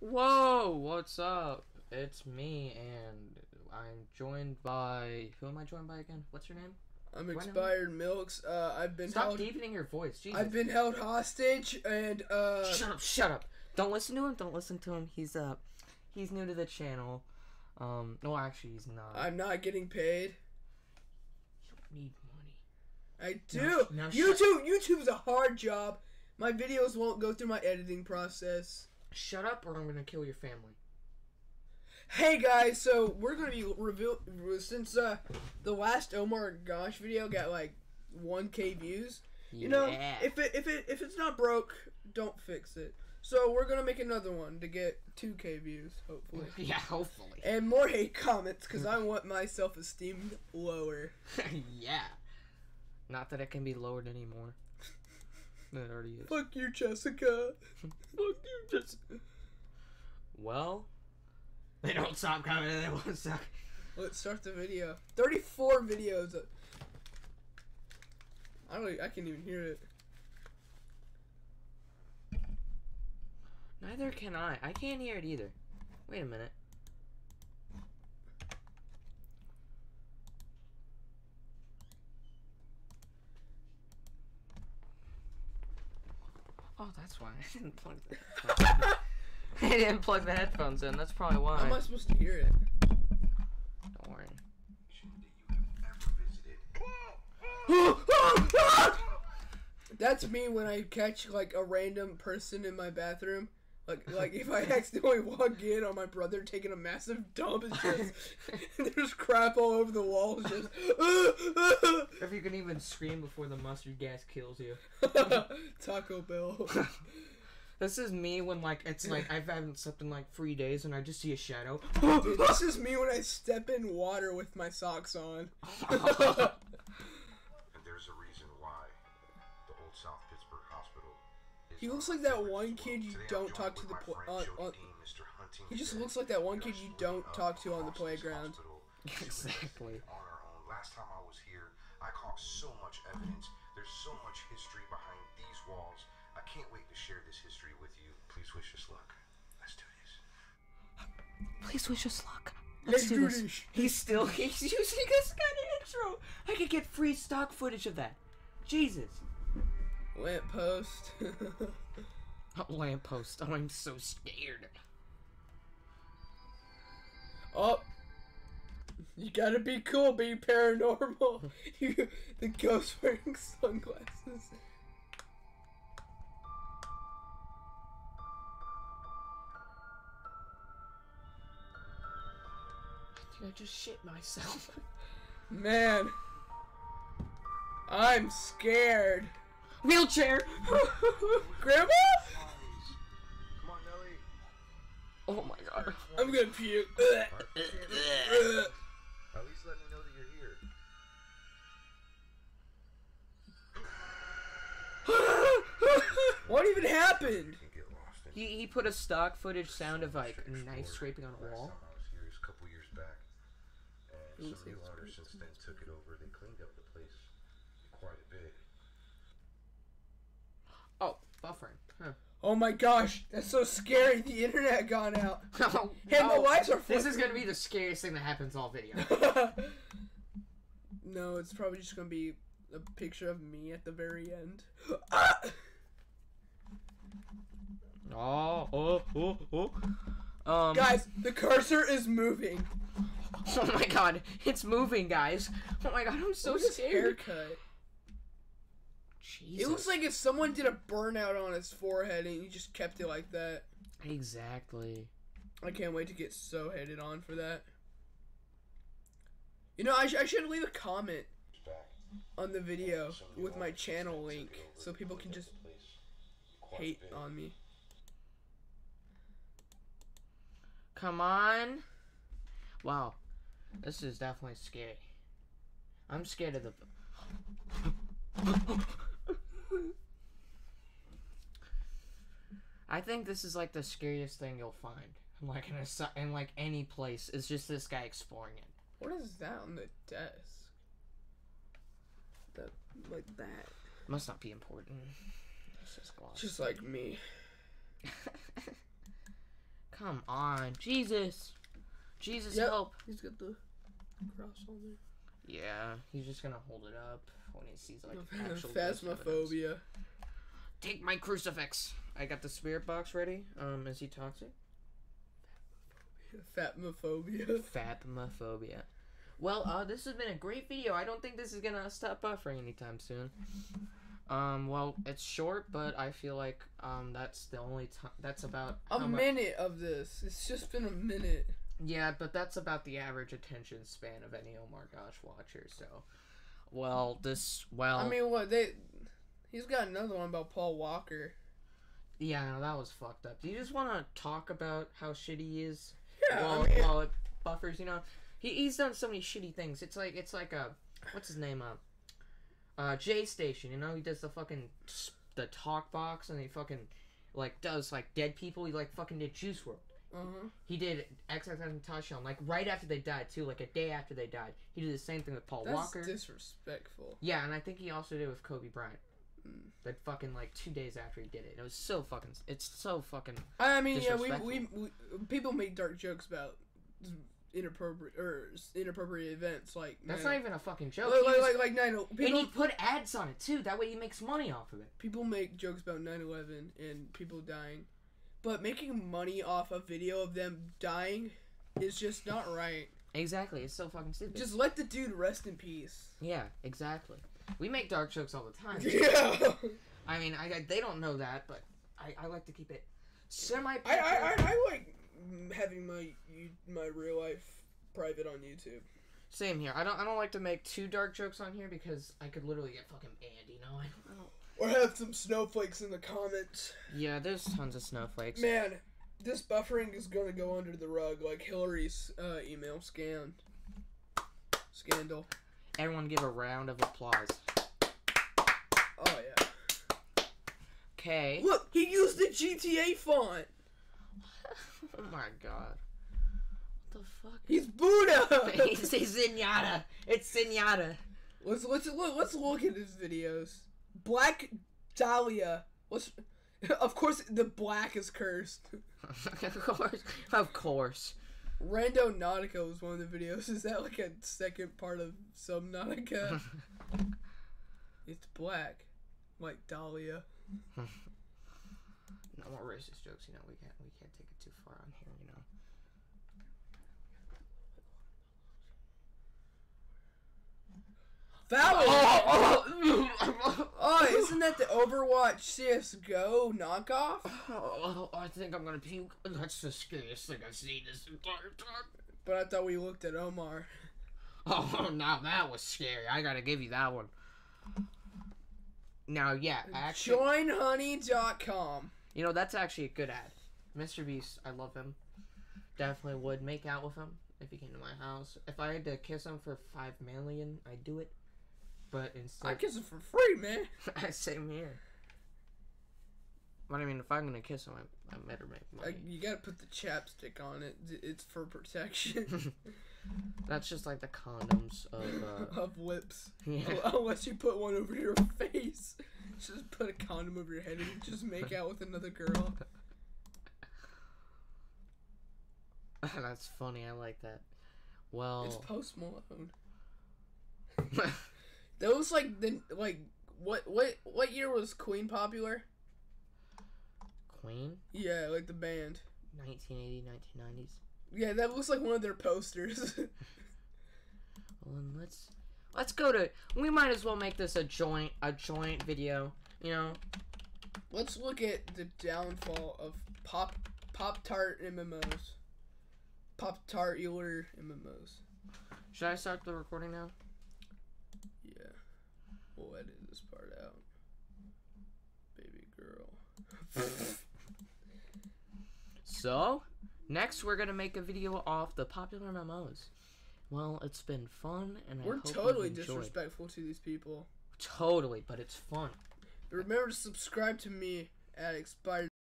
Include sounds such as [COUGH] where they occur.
Whoa, what's up? It's me, and I'm joined by. Who am I joined by again? What's your name? I'm Do expired milks. Uh, I've been Stop held. deepening your voice. Jesus. I've been held hostage, and uh, Shut up! Shut up! Don't listen to him. Don't listen to him. He's uh, he's new to the channel. Um, no, actually, he's not. I'm not getting paid. You don't need money. I do. now shut- YouTube. YouTube's a hard job. My videos won't go through my editing process. Shut up, or I'm gonna kill your family. Hey guys, so we're gonna be reveal since uh the last Omar Gosh video got like 1k views. You know, if it if it if it's not broke, don't fix it. So we're gonna make another one to get 2k views, hopefully. [LAUGHS] yeah, hopefully. And more hate comments because I want my self esteem lower. [LAUGHS] yeah. Not that it can be lowered anymore. It already is. Fuck you, Jessica. [LAUGHS] Fuck you, just. Well, they don't stop coming and they won't stop. Let's start the video. 34 videos. I don't. I can't even hear it. Neither can I. I can't hear it either. Wait a minute. Oh, that's why I didn't plug the [LAUGHS] headphones. [LAUGHS] I didn't plug the headphones in. That's probably why. How am I supposed to hear it? Don't worry. [GASPS] That's me when I catch like a random person in my bathroom. Like, like if I accidentally walk in on my brother taking a massive dump, it's just [LAUGHS] there's crap all over the walls. Just If you can even scream before the mustard gas kills you. [LAUGHS] Taco Bell. [LAUGHS] This is me when like it's like I haven't slept in like three days and I just see a shadow. Dude, this is me when I step in water with my socks on. He looks like that one kid you don't talk to with the my pl- friend on- on- Dean, Mr. Huntington. He just looks like that one kid you don't talk to on the playground. [LAUGHS] Exactly. On our own. Last time I was here, I caught so much evidence. There's so much history behind these walls. I can't wait to share this history with you. Please wish us luck. Let's do this. Please wish us luck. Let's do this. He's still [LAUGHS] he's using this kind of intro. I could get free stock footage of that. Jesus. Lamppost. [LAUGHS] A lamppost. Oh, I'm so scared. oh. You gotta be cool, be paranormal. [LAUGHS] You, the ghost wearing sunglasses. I think I just shit myself. [LAUGHS] Man. I'm scared. Wheelchair. [LAUGHS] Grandma? Come on, Nelly. oh my god. I'm gonna puke. Ugh. Ugh. At least let me know that you're here. [LAUGHS] what even happened? You can get lost in He he put a stock footage sound of like a knife scraping on a wall. I was here is a couple years back. And Ooh, some new owners since then took it over. They cleaned up the place quite a bit. Oh, buffering. Huh. Oh my gosh, that's so scary. The internet gone out. [LAUGHS] Oh, And the oh, lights are This is gonna be the scariest thing that happens all video. [LAUGHS] no, it's probably just gonna be a picture of me at the very end. Ah! [LAUGHS] Oh, oh, oh, oh. Um, Guys, the cursor is moving. oh my god, it's moving, guys. Oh my god, I'm so Look scared. haircut. Jesus. It looks like if someone did a burnout on his forehead and he just kept it like that. exactly. I can't wait to get so headed on for that. You know, I, sh- I should leave a comment on the video with my channel since then took link so people can just the place quite a hate on me. Come on. Wow, this is definitely scary. I'm scared of the. I think this is like the scariest thing you'll find. Like in a in like any place, it's just this guy exploring it. What is that on the desk? That like that. Must not be important. Just. Just like me. [LAUGHS] Come on, Jesus, Jesus Yep. help. He's got the cross on there. Yeah, he's just gonna hold it up when he sees like [LAUGHS] actual. Phasmophobia. Take my crucifix. I got the spirit box ready. Um, is he toxic? Fatmophobia. [LAUGHS] Phasmophobia. Well, uh, this has been a great video. I don't think this is gonna stop buffering anytime soon. Um, well, it's short, but I feel like um, that's the only time. That's about A minute of this. It's just been a minute. Yeah, but that's about the average attention span of any Omar Gosh watcher. So, well, this well, I mean, what they? He's got another one about Paul Walker. Yeah, no, that was fucked up. Do you just want to talk about how shitty he is? Yeah, while, I mean, while it buffers, you know, he, he's done so many shitty things. It's like it's like a what's his name uh, uh J Station. You know, he does the fucking the talk box and he fucking like does like dead people. He like fucking did Juice WRLD. uh-huh. He did XXXTentacion like right after they died too, like a day after they died. He did the same thing with Paul that's Walker. disrespectful. yeah, and I think he also did it with Kobe Bryant. Like fucking like two days after he did it. It was so fucking. It's so fucking. I mean, yeah, we, we, we people make dark jokes about inappropriate or inappropriate events like That's not even a fucking joke. like like, like, like nine, and he put ads on it too. That way he makes money off of it. people make jokes about 9/11 and people dying, but making money off a video of them dying is just not right. Exactly. It's so fucking stupid. Just let the dude rest in peace. yeah, exactly. We make dark jokes all the time. [LAUGHS] Yeah. I mean, I, I they don't know that, but I, I like to keep it semi. I, I, I, I like having my you- my real life private on YouTube. Same here. I don't I don't like to make too dark jokes on here because I could literally get fucking banned. You know. I don't, I don't. Or have some snowflakes in the comments. Yeah, there's tons of snowflakes. Man, this buffering is gonna go under the rug like Hillary's uh, email scan scandal. Everyone give a round of applause. Oh yeah. Okay. Look, he used the GTA font. [LAUGHS] oh my god. What the fuck? He's Buddha. [LAUGHS] It's it's Zenyatta. It's Zenyatta. let's let's look let's look at his videos. Black Dahlia. What's [LAUGHS] of course the black is cursed. of course. Of course. Rando Nautica was one of the videos. [LAUGHS] Is that like a second part of Subnautica? [LAUGHS] it's black. Like Dahlia. [LAUGHS] no more racist jokes, you know. We can't we can't take it too far on here, you know. Valley! Oh, Oh, isn't that the Overwatch CSGO knockoff? Oh, I think I'm gonna puke. That's the scariest thing I've seen this entire time. But I thought we looked at Omar. [LAUGHS] Oh, now that was scary. I gotta give you that one. Now, yeah, actually, Joinhoney.com. you know that's actually a good ad. Mr. Beast, I love him. Definitely would make out with him if he came to my house. If I had to kiss him for five million, I'd do it. But I kiss it for free, man. [LAUGHS] same here. But I mean, if I'm gonna kiss him, I, I better make money. Like, you gotta put the chapstick on it. It's for protection [LAUGHS] That's just like the condoms of. Uh, of lips. yeah. [LAUGHS] Unless you put one over your face. Just put a condom over your head and just make out with another girl. That's funny. I like that. Well, It's Post Malone. That was like the like what what what year was Queen popular? Queen, Yeah, like the band. 1980, 1990s. Yeah, that looks like one of their posters. [LAUGHS] Well, then let's let's go to. We might as well make this a joint a joint video. You know, Let's look at the downfall of pop pop tart MMOs. Pop tart Euler MMOs. should I start the recording now? We'll edit this part out. Baby girl. [LAUGHS] So, next we're gonna make a video off the popular MMOs. Well, it's been fun, and We're hope totally disrespectful to these people. Totally, but it's fun. Remember to subscribe to me at expired